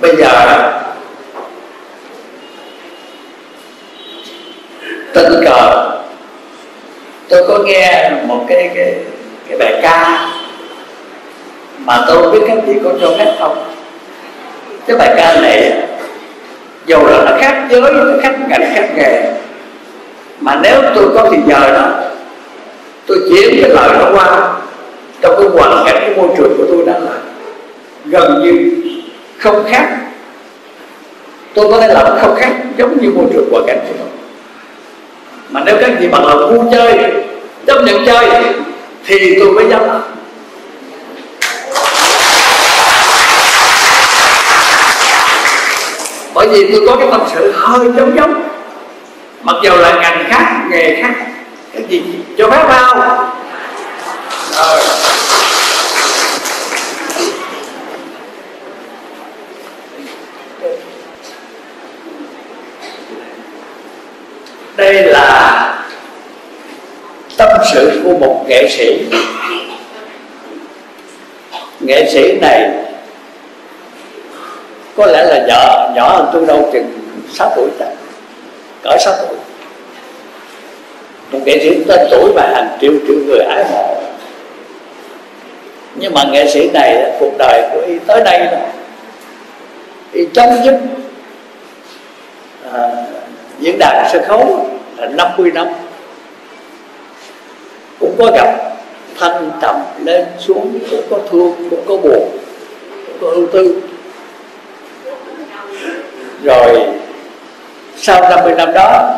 bây giờ tình cờ tôi có nghe một cái cái cái bài ca mà tôi không biết các chị có cho phép không. Cái bài ca này, dù là nó khác giới nó khác ngành khác nghề, mà nếu tôi có thì giờ đó tôi chuyển cái lời nó qua trong cái hoàn cảnh, cái môi trường của tôi đang là gần như không khác. Tôi có thể làm không khác, giống như môi trường hoàn cảnh của tôi. Mà nếu các chị bằng lòng vui chơi, chấp nhận chơi, thì tôi mới dám làm. Bởi vì tôi có cái tâm sự hơi giống giống, mặc dù là ngành khác, nghề khác, cái gì, cho phép vào rồi đây là tâm sự của một nghệ sĩ. Nghệ sĩ này có lẽ là nhỏ nhỏ hơn tôi đâu chừng 6 tuổi ta cỡ 6 tuổi. Một nghệ sĩ tên tuổi và hàng triệu triệu người ái mộ. Nhưng mà nghệ sĩ này cuộc đời của y tới đây đó y chấm dứt à, diễn đàn sân khấu là 50 năm cũng có gặp thanh trầm lên xuống, cũng có thương, cũng có buồn, cũng có ưu tư. Rồi, sau 50 năm đó,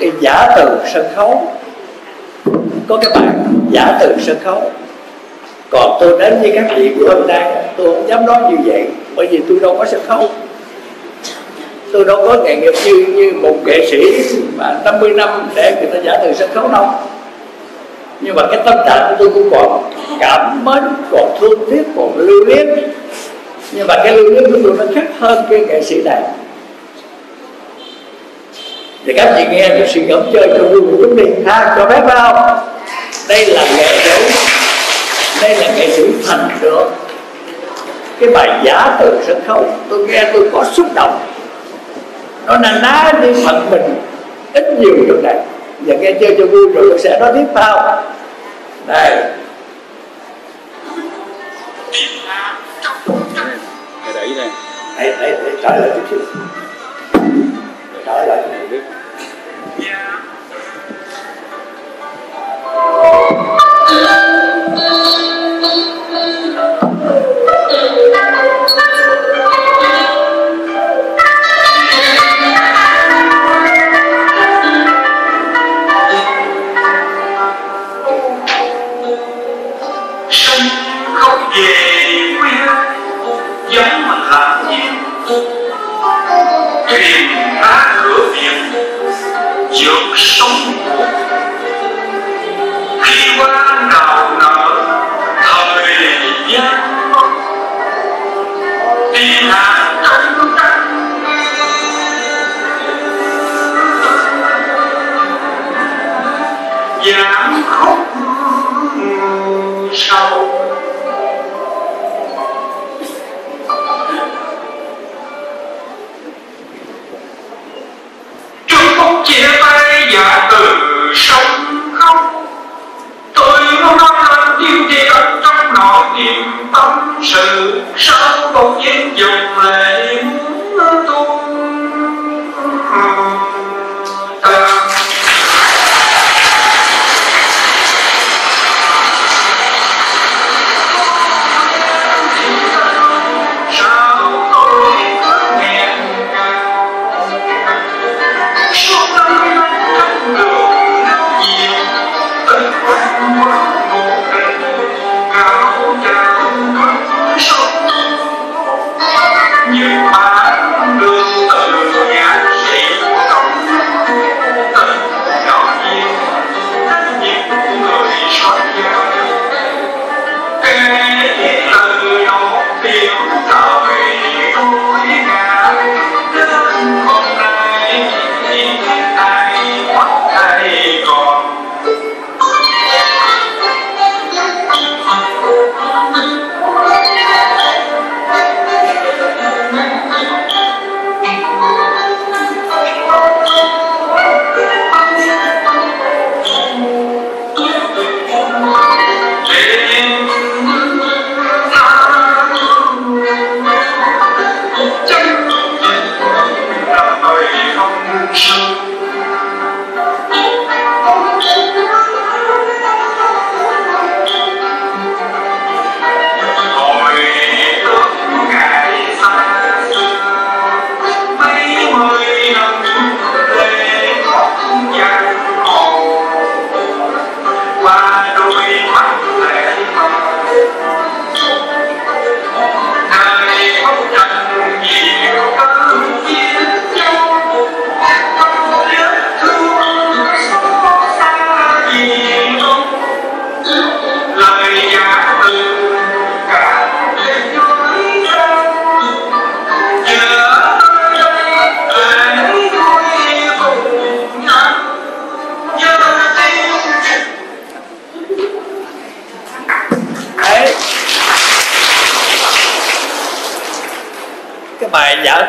cái giả từ sân khấu, có cái bạn giả từ sân khấu. Còn tôi đến với các vị của hôm nay tôi không dám nói như vậy, bởi vì tôi đâu có sân khấu. Tôi đâu có nghề nghiệp như như một nghệ sĩ mà 50 năm để người ta giả từ sân khấu đâu nhưng mà cái tâm trạng của tôi cũng còn cảm mến, còn thương tiếc, còn lưu luyến. Nhưng mà cái lưu luyến của tôi nó khác hơn cái nghệ sĩ này. Thì các chị nghe tôi suy ngẫm chơi cho vui của chúng mình. Ha, cho phép vào đây là nghệ sĩ. Đây là nghệ sĩ thành được cái bài giả từ sân khấu, tôi nghe tôi có xúc động. Nó là ná đi phận mình, ít nhiều trong này và nghe chơi cho vui rồi sẽ nói tiếp vào đây đẩy này. Hãy hãy hãy trở lại chút xíu. Trở lại sân không về quê giống mà làm gì thuyền ra cửa biển vượt sông sự sống cũng viên dụng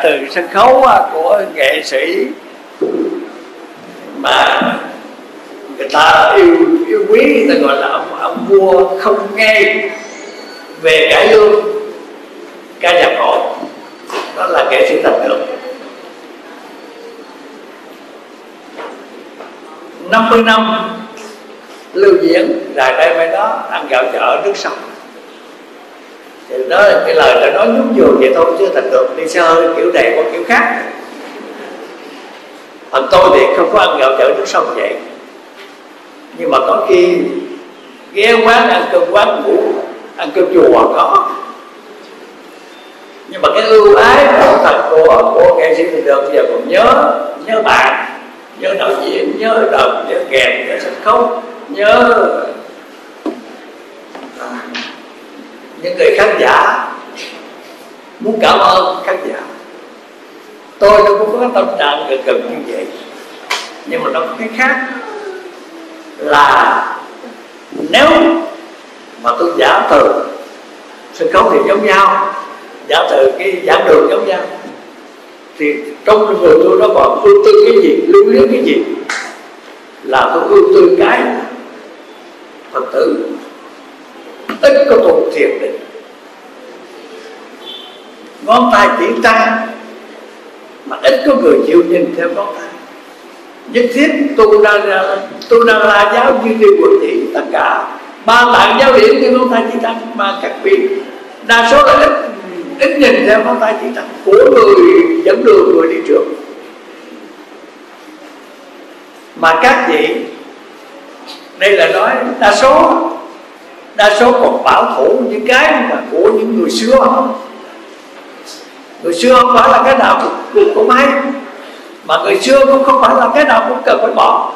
từ sân khấu của nghệ sĩ mà người ta yêu yêu quý người ta gọi là ông, ông vua không nghe về cải lương ca nhạc hội đó là nghệ sĩ thành được 50 năm lưu diễn là đây mấy đó ăn gạo chợ nước sông đó là cái lời đã nói nhún nhường vậy thôi, chứ thành được đi xe hơi kiểu này có kiểu khác. Còn tôi thì không có ăn gạo chợ nước sông vậy. Nhưng mà có khi ghé quán ăn cơm quán ngủ, ăn cơm chùa có nhưng mà cái ưu ái của thật của của nghệ sĩ thì được giờ còn nhớ nhớ bạn, nhớ đạo diễn, nhớ đồng, nhớ kèm, nhớ sân khấu, nhớ à, những người khán giả muốn cảm ơn khán giả. Tôi đâu cũng có tâm trạng gần gần như vậy. Nhưng mà nó có cái khác là nếu mà tôi giả từ sân khấu thì giống nhau, giả từ cái giảng đường giống nhau, thì trong người tôi nó còn ưu tư cái gì, lưu luyến cái gì là tôi ưu tư cái phật tử ít có tu thiền định ngón tay chỉ tay mà ít có người chịu nhìn theo ngón tay. Nhất thiết tu ra là tu ra la giáo như điều quần thị tất cả. Ba tạng giáo điển như ngón tay chỉ tay mà các vị đa số là ít ít nhìn theo ngón tay chỉ tay của người dẫn đường người đi trước. Mà các vị, đây là nói đa số đa số còn bảo thủ những cái mà của những người xưa. Người xưa không phải là cái nào cũng, cũng, cũng hay mà người xưa cũng không phải là cái nào cũng cần phải bỏ.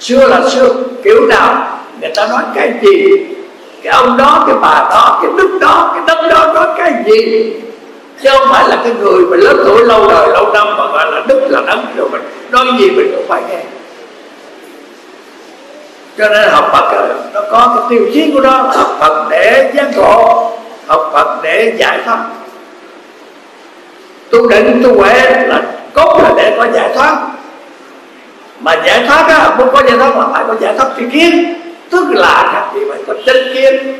Xưa là xưa kiểu nào người ta nói cái gì cái ông đó cái bà đó cái đức đó cái đất đó nói cái gì. Chứ không phải là cái người mà lớn tuổi lâu đời lâu năm mà gọi là đức là đấng rồi mình nói gì mình cũng phải nghe cho nên học Phật nó có cái tiêu chí của nó học Phật để giác ngộ, học Phật để giải thoát. Tu định, tu huệ là cốt là để có giải thoát. Mà giải thoát á muốn có giải thoát là phải có giải thoát tri kiến. Tức là các vị phải có chân kiến.